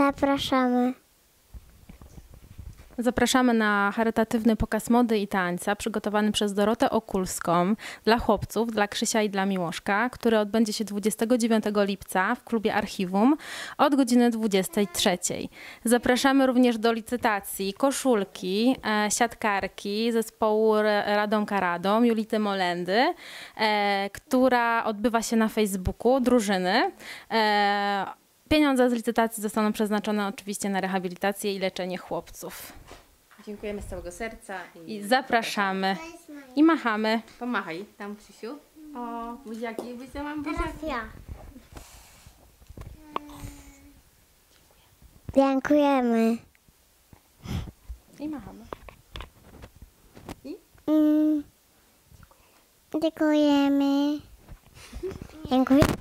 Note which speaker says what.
Speaker 1: Zapraszamy.
Speaker 2: Zapraszamy na charytatywny pokaz mody i tańca przygotowany przez Dorotę Okulską dla chłopców, dla Krzysia i dla Miłoszka, który odbędzie się 29 lipca w klubie Archiwum od godziny 23. Zapraszamy również do licytacji koszulki, e, siatkarki zespołu Radomka Radom, Julity Molendy, e, która odbywa się na Facebooku drużyny. E, Pieniądze z licytacji zostaną przeznaczone oczywiście na rehabilitację i leczenie chłopców.
Speaker 3: Dziękujemy z całego serca. I,
Speaker 2: I zapraszamy. I machamy.
Speaker 3: pomachaj tam, Krzysiu. O, buziaki, buziaki, mam buziaki.
Speaker 1: Ja. Dziękujemy.
Speaker 2: I machamy.
Speaker 1: Mm. Dziękujemy. Dziękujemy.